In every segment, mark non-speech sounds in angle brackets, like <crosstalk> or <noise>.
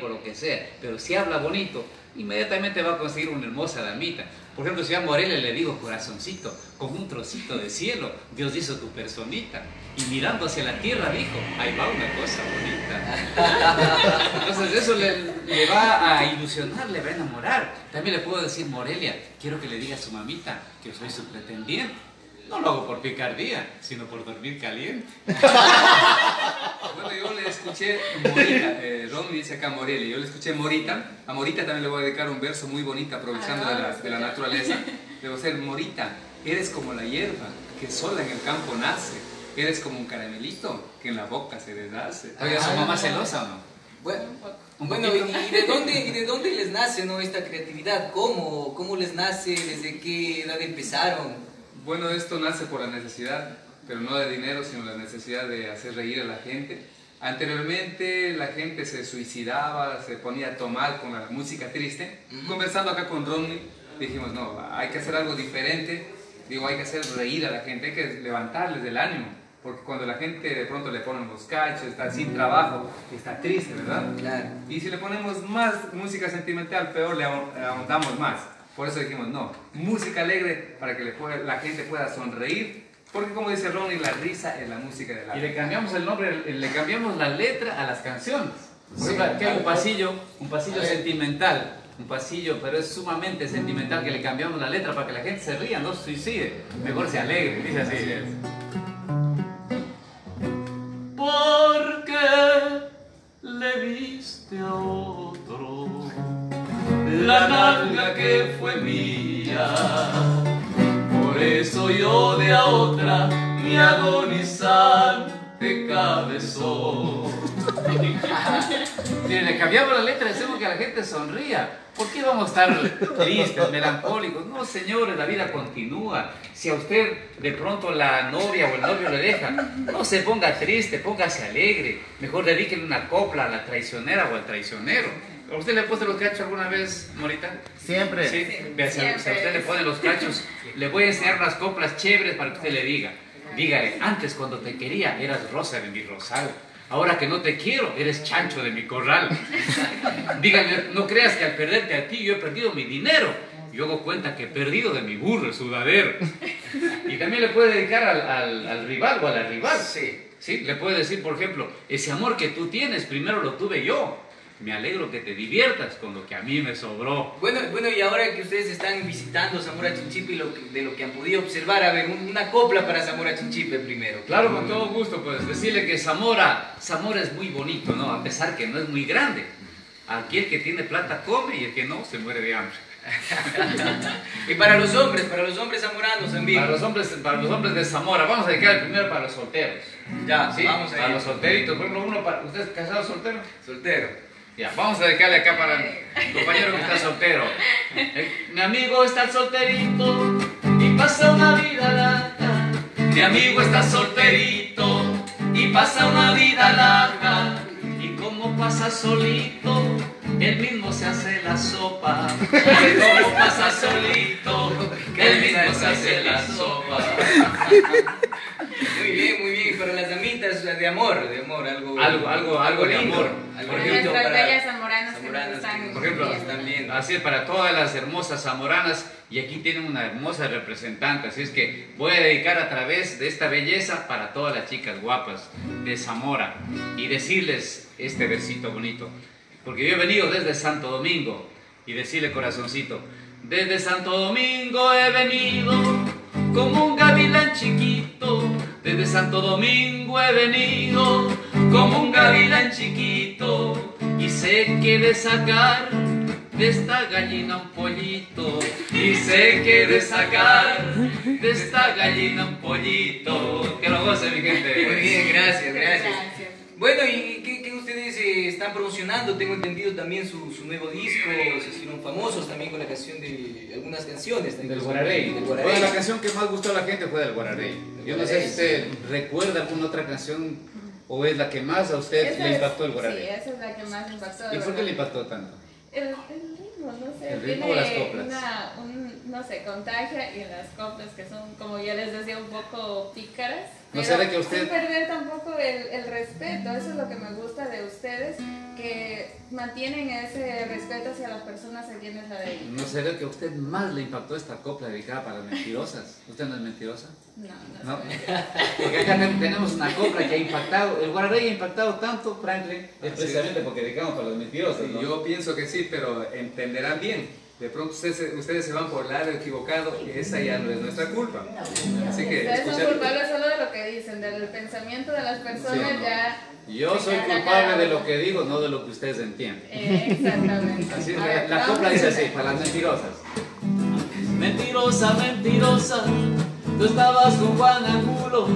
por lo que sea, pero si habla bonito, inmediatamente va a conseguir una hermosa damita. Por ejemplo, si a Morelia le digo corazoncito, con un trocito de cielo, Dios hizo tu personita. Y mirando hacia la tierra dijo, ahí va una cosa bonita. <laughs> Entonces eso le, le, va a ilusionar, le va a enamorar. También le puedo decir, Morelia, quiero que le diga a su mamita que soy su pretendiente. No lo hago por picardía, sino por dormir caliente. <laughs> le escuché Morita, eh, Ron dice acá Morelia, yo le escuché Morita, a Morita también le voy a dedicar un verso muy bonito aprovechando de la, de la naturaleza. <laughs> Le voy a decir, Morita, eres como la hierba que sola en el campo nace, eres como un caramelito que en la boca se deshace. Oiga, ¿su mamá celosa o no? Bueno, bueno ¿y, de dónde, ¿y de dónde les nace ¿no? esta creatividad? ¿Cómo? ¿Cómo les nace? ¿Desde qué edad empezaron? Bueno, esto nace por la necesidad, pero no de dinero, sino la necesidad de hacer reír a la gente. Anteriormente la gente se suicidaba, se ponía a tomar con la música triste. Conversando acá con Ronnie, dijimos, no, hay que hacer algo diferente. Digo, hay que hacer reír a la gente, hay que levantarles el ánimo. Porque cuando la gente de pronto le ponen los cachos, está sin trabajo, está triste, ¿verdad? Claro. Y si le ponemos más música sentimental, peor le ahondamos más. Por eso dijimos, no, música alegre para que la gente pueda sonreír, porque como dice Ronnie, la risa es la música del alma. Y le cambiamos el nombre, le cambiamos la letra a las canciones. Sí, que hay un pasillo, un pasillo sentimental, un pasillo, pero es sumamente sentimental que le cambiamos la letra para que la gente se ría, no se suicide, mejor se alegre, dice así. es. Porque le viste a otro la nalga que fue mía. Por eso yo de a otra mi agonizante cabezón. <laughs> Miren, le cambiamos la letra, decimos que la gente sonría. ¿Por qué vamos a estar tristes, melancólicos? No, señores, la vida continúa. Si a usted de pronto la novia o el novio le deja, no se ponga triste, póngase alegre. Mejor dedíquele una copla a la traicionera o al traicionero. ¿A usted le ha puesto los cachos alguna vez, Morita? Siempre. Sí, Siempre. Si, a usted le pone los cachos, le voy a enseñar unas coplas chéveres para que usted le diga. Dígale, antes cuando te quería eras rosa de mi rosal. Ahora que no te quiero, eres chancho de mi corral. Dígale, no creas que al perderte a ti yo he perdido mi dinero. Yo hago cuenta que he perdido de mi burro el sudadero. Y también le puede dedicar al, al, al rival o a la rival. Sí. Sí, le puede decir, por ejemplo, ese amor que tú tienes, primero lo tuve yo me alegro que te diviertas con lo que a mí me sobró. Bueno, bueno y ahora que ustedes están visitando Zamora Chinchipe y lo de lo que han podido observar, a ver, una copla para Zamora Chinchipe primero. Claro, con todo gusto, pues decirle que Zamora, Zamora es muy bonito, ¿no? A pesar que no es muy grande. Aquel que tiene plata come y el que no se muere de hambre. <laughs> y para los hombres, para los hombres zamoranos en vivo. Para los hombres, para los hombres de Zamora, vamos a dedicar el primero para los solteros. Ya, ¿Sí? vamos a Para los solteritos, por ejemplo, uno para. ¿Usted es casado soltero? Soltero. Ya, vamos a dedicarle acá para el compañero que está soltero. Mi amigo está solterito y pasa una vida larga. Mi amigo está solterito y pasa una vida larga. Y como pasa solito, él mismo se hace la sopa. Y como pasa solito, él mismo se hace la sopa. Muy bien, muy bien. De amor, de amor, algo, algo, algo, algo de amor. Algo Por nuestras para bellas zamoranas están Por ejemplo. Así es, para todas las hermosas zamoranas, y aquí tienen una hermosa representante, así es que voy a dedicar a través de esta belleza para todas las chicas guapas de Zamora y decirles este versito bonito, porque yo he venido desde Santo Domingo y decirle corazoncito, desde Santo Domingo he venido como un gavilán chiquito, desde Santo Domingo he venido como un gavilán chiquito y sé que de sacar de esta gallina un pollito y sé que de sacar de esta gallina un pollito que lo goce mi gente Muy bien, gracias, gracias. Gracias. Bueno, ¿y qué, qué ustedes eh, están promocionando? Tengo entendido también su, su nuevo disco, se hicieron famosos también con la canción de algunas canciones. también. del Guararey. Bueno, la canción que más gustó a la gente fue del Guararey. Yo no sé si usted recuerda alguna otra canción o es la que más a usted Esa le es- impactó el Sí, Guararey. esa es la que más impactó. ¿Y por qué le impactó tanto? El, el ritmo, no sé. El ritmo tiene o las coplas. Una, un- no sé, contagia y en las coplas que son, como ya les decía, un poco pícaras. No será que usted- Sin perder tampoco el, el respeto, eso es lo que me gusta de ustedes, que mantienen ese respeto hacia las personas a quienes la dedican. ¿No será que a usted más le impactó esta copla dedicada para las mentirosas? ¿Usted no es mentirosa? No, no, ¿No? <laughs> Porque acá ten- tenemos una copla que ha impactado, el Guararey ha impactado tanto, Franklin, es precisamente porque dedicamos para las mentirosas. Sí, ¿no? yo pienso que sí, pero entenderán bien. De pronto ustedes, se- ustedes se van por el lado equivocado y esa ya no es nuestra culpa. Así que Ustedes son escuchar- culpables solo de lo que dicen, del pensamiento de las personas Sí, ¿no? ya... Yo soy culpable de lo que digo, no de lo que ustedes entienden. Eh, exactamente. Así es, la, la copla dice así, para las mentirosas. Mentirosa, mentirosa, tú estabas con Juan Angulo.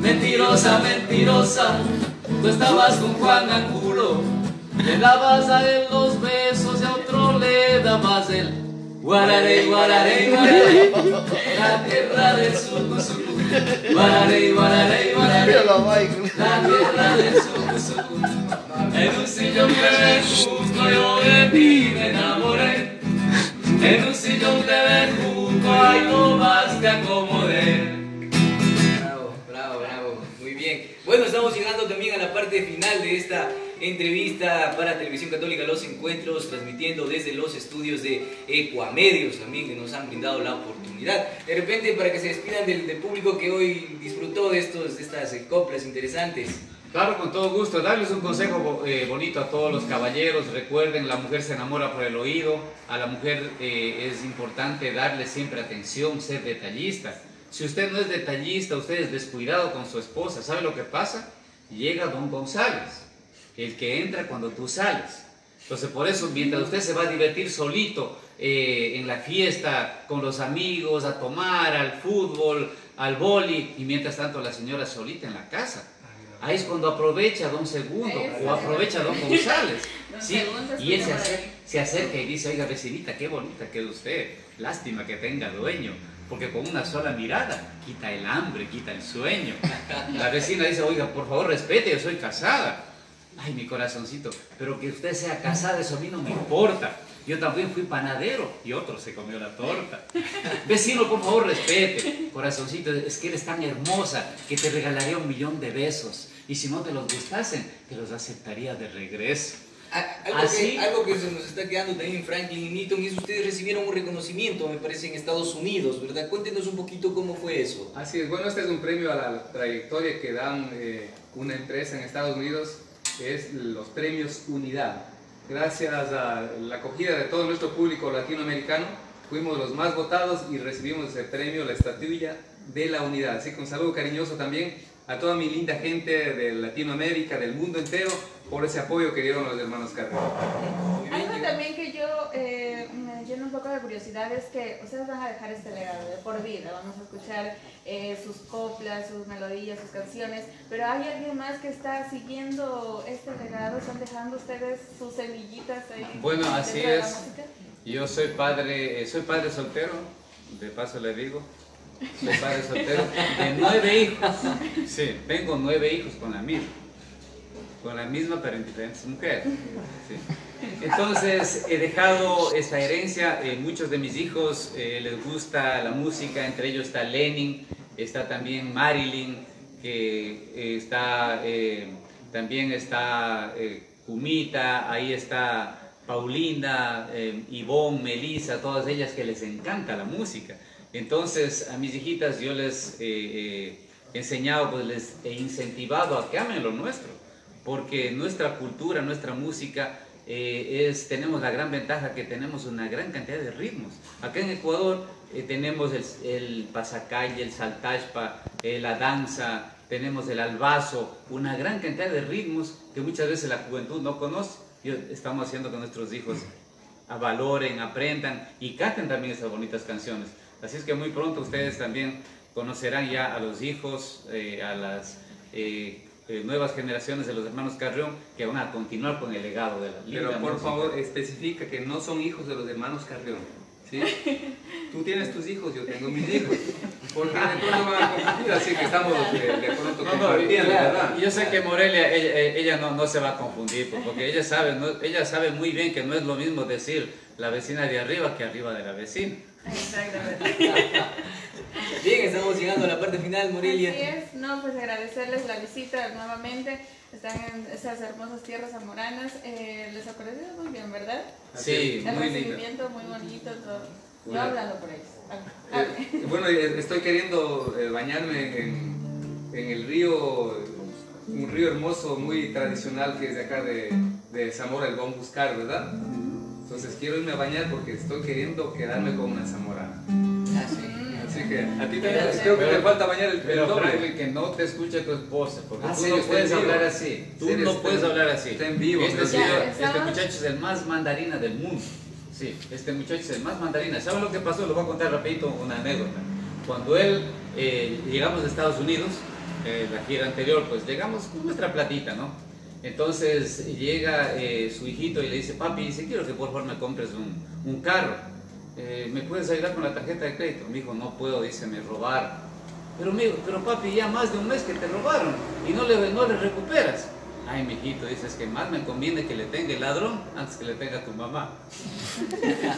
Mentirosa, mentirosa, tú estabas con Juan Angulo. Le dabas a él los besos y a otro le dabas el guararé, guararé, guararé. La tierra del suco, suco. Guararé, guararé, guararé. La tierra del suco, suco. En un sillón de justo yo de ti me enamoré. En un sillón de verjuco, ay, no más te acomodé. Bravo, bravo, bravo. Muy bien. Bueno, estamos llegando también a la parte final de esta entrevista para Televisión Católica Los Encuentros, transmitiendo desde los estudios de Ecuamedios también que nos han brindado la oportunidad. De repente, para que se despidan del, del público que hoy disfrutó de, estos, de estas eh, coplas interesantes. Claro, con todo gusto. Darles un consejo eh, bonito a todos los caballeros. Recuerden, la mujer se enamora por el oído. A la mujer eh, es importante darle siempre atención, ser detallista. Si usted no es detallista, usted es descuidado con su esposa. ¿Sabe lo que pasa? Llega don González, el que entra cuando tú sales. Entonces, por eso, mientras usted se va a divertir solito eh, en la fiesta, con los amigos, a tomar, al fútbol, al boli, y mientras tanto la señora solita en la casa. Ahí es cuando aprovecha don Segundo o aprovecha don <laughs> González. ¿sí? Y él se acerca, se acerca y dice, oiga vecinita, qué bonita que es usted. Lástima que tenga dueño, porque con una sola mirada quita el hambre, quita el sueño. La vecina dice, oiga, por favor respete, yo soy casada. Ay, mi corazoncito, pero que usted sea casada, eso a mí no me importa. Yo también fui panadero y otro se comió la torta. <laughs> Vecino, por favor, respete. Corazoncito, es que eres tan hermosa que te regalaría un millón de besos. Y si no te los gustasen, te los aceptaría de regreso. Algo, Así- que, algo que se nos está quedando también Franklin y Newton es ustedes recibieron un reconocimiento, me parece, en Estados Unidos, ¿verdad? Cuéntenos un poquito cómo fue eso. Así es, bueno, este es un premio a la trayectoria que dan eh, una empresa en Estados Unidos, es los premios Unidad. Gracias a la acogida de todo nuestro público latinoamericano, fuimos los más votados y recibimos ese premio, la estatuilla de la unidad. Así que un saludo cariñoso también a toda mi linda gente de Latinoamérica, del mundo entero, por ese apoyo que dieron los hermanos Carrera. Muy bien, Algo yo- también que yo eh, me llena un poco de curiosidad es que ustedes van a dejar este legado de por vida. Vamos a escuchar eh, sus coplas, sus melodías, sus canciones. Pero hay alguien más que está siguiendo este legado. ¿Están dejando ustedes sus semillitas ahí? Bueno, así dentro de la es. música? Yo soy padre, eh, soy padre soltero, de paso le digo, soy padre soltero de nueve hijos. Sí, tengo nueve hijos con la misma, con la misma pero en diferentes mujeres. Entonces he dejado esta herencia, eh, muchos de mis hijos eh, les gusta la música, entre ellos está Lenin, está también Marilyn, que eh, está, eh, también está Kumita, ahí está Paulina, Ivonne, Melissa, todas ellas que les encanta la música. Entonces a mis hijitas yo les he enseñado, pues les he incentivado a que amen lo nuestro, porque nuestra cultura, nuestra música, eh, es, tenemos la gran ventaja que tenemos una gran cantidad de ritmos. Acá en Ecuador eh, tenemos el, pasacalle, el saltashpa, eh, la danza, tenemos el albazo, una gran cantidad de ritmos que muchas veces la juventud no conoce. Y estamos haciendo que nuestros hijos valoren, aprendan y canten también esas bonitas canciones. Así es que muy pronto ustedes también conocerán ya a los hijos, a las eh, eh, nuevas generaciones de los hermanos Carrión que van a continuar con el legado de la Pero por música. favor, especifica que no son hijos de los hermanos Carrión. ¿sí? <laughs> Tú tienes tus hijos, yo tengo mis hijos. Porque de pronto van a confundir, así que estamos de, de pronto No, no, ¿verdad? Yo sé que Morelia, ella, ella no, no se va a confundir, porque ella sabe, no- ella sabe muy bien que no es lo mismo decir la vecina de arriba que arriba de la vecina. Exactamente. Bien, estamos llegando a la parte final, Morelia. Así es, no, pues agradecerles la visita nuevamente. Están en esas hermosas tierras zamoranas. Eh, les ha parecido muy bien, ¿verdad? Sí, El muy recibimiento muy bonito, todo. Yo Bueno. hablando por ellos. Ah, Eh, bueno, eh, estoy queriendo eh, bañarme en, en el río, un río hermoso, muy tradicional que es de acá de, de Zamora, el Buscar, ¿verdad? Entonces quiero irme a bañar porque estoy queriendo quedarme con una zamorana. Sí. Así que a ti te, Pero- creo que te falta bañar el, Pero. Franklin, que no te escuche tu esposa, porque Ah, tú no puedes hablar así. Tú no puedes hablar así. está en vivo, Este, señor- este muchacho es el más mandarina del mundo. Sí, este muchacho es el más mandarina. ¿Sabe lo que pasó? Lo voy a contar rapidito una anécdota. Cuando él, eh, llegamos a Estados Unidos, eh, la gira anterior, pues llegamos con nuestra platita, ¿no? Entonces llega eh, su hijito y le dice, papi, dice, quiero que por favor me compres un, un carro. Eh, ¿Me puedes ayudar con la tarjeta de crédito? Mi hijo, no puedo, dice, me robaron. Pero, amigo, pero papi, ya más de un mes que te robaron y no le, no le recuperas. Ay, mijito, dices que más me conviene que le tenga el ladrón antes que le tenga tu mamá. <laughs>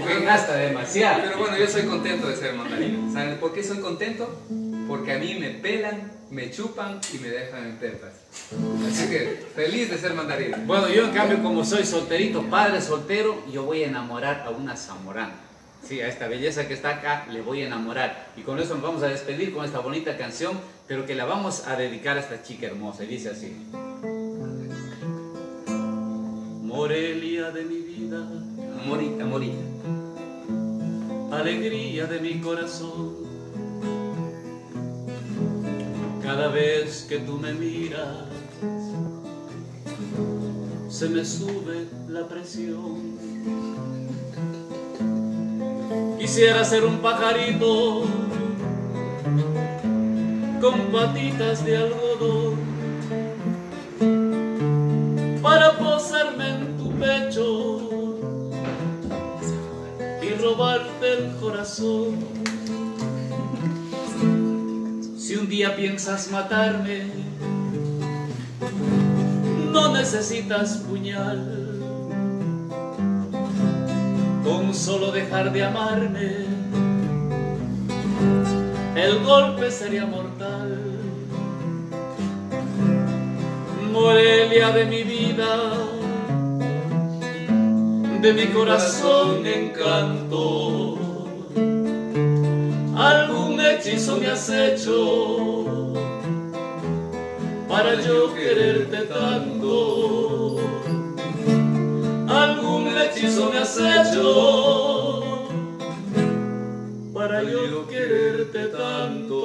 Porque gasta demasiado. Pero bueno, yo soy contento de ser mandarina. ¿Saben por qué soy contento? Porque a mí me pelan, me chupan y me dejan en tetas. Así que feliz de ser mandarina. Bueno, yo en cambio, como soy solterito, padre soltero, yo voy a enamorar a una zamorana. Sí, a esta belleza que está acá le voy a enamorar. Y con eso nos vamos a despedir con esta bonita canción, pero que la vamos a dedicar a esta chica hermosa. Y dice así. Morelia de mi vida, Morita, morita. alegría de mi corazón. Cada vez que tú me miras, se me sube la presión. Quisiera ser un pajarito con patitas de algodón para posarme en tu pecho y robarte el corazón. Si un día piensas matarme, no necesitas puñal. Con solo dejar de amarme, el golpe sería mortal. Morelia de mi vida, de mi corazón encanto. Algún hechizo me has hecho para yo quererte tanto. Hechizo me has hecho para yo quererte tanto.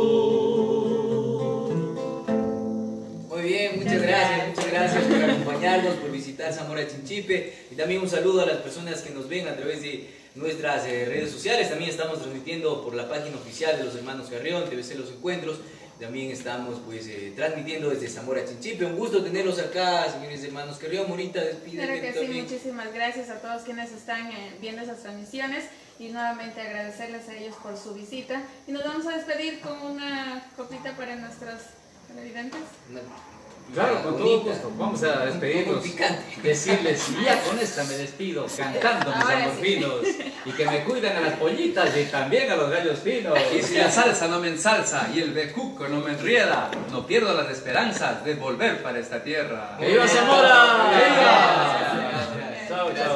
Muy bien, muchas gracias, muchas gracias por acompañarnos, por visitar Zamora Chinchipe y también un saludo a las personas que nos ven a través de nuestras eh, redes sociales. También estamos transmitiendo por la página oficial de los hermanos Carrión, TVC Los Encuentros. También estamos pues eh, transmitiendo desde Zamora Chinchipe. Un gusto tenerlos acá, señores hermanos Carrión. Morita, despídete Claro que sí, muchísimas gracias a todos quienes están eh, viendo esas transmisiones y nuevamente agradecerles a ellos por su visita. Y nos vamos a despedir con una copita para nuestros televidentes. Una- Claro, con todo gusto. Vamos a despedirnos. Decirles, ya con esta me despido, cantando mis amorfinos. Y que me cuiden a las pollitas y también a los gallos finos. Y si la salsa no me ensalza y el becuco no me enrieda, no pierdo las esperanzas de volver para esta tierra. ¡Que viva Zamora! ¡Viva! Chao, chao.